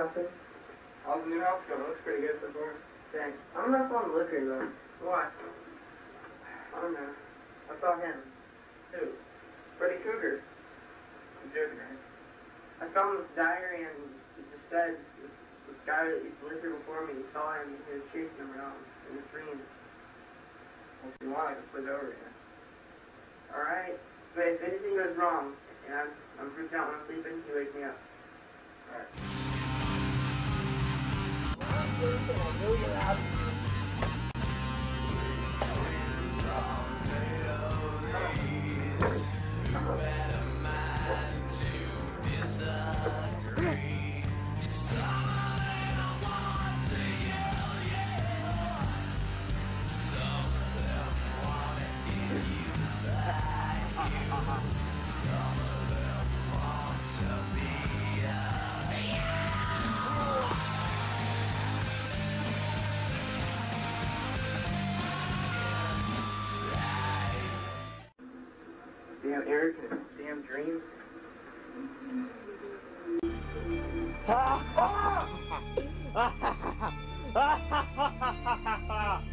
nothing. How's the new house going? Looks pretty good so far. Thanks. I'm not on liquor though. Why? I don't know. I saw him. Who? Freddy Krueger. I'm joking, right? I found this diary and it just said this, this guy that used to live here before me, he saw him, he was chasing him around in his dreams. If you want, I can flip over here. Alright? But if anything goes wrong and I'm, freaking out when I'm sleeping, you wake me up. Alright. Damn Eric and his damn dreams. Ha ha ha ha ha ha ha ha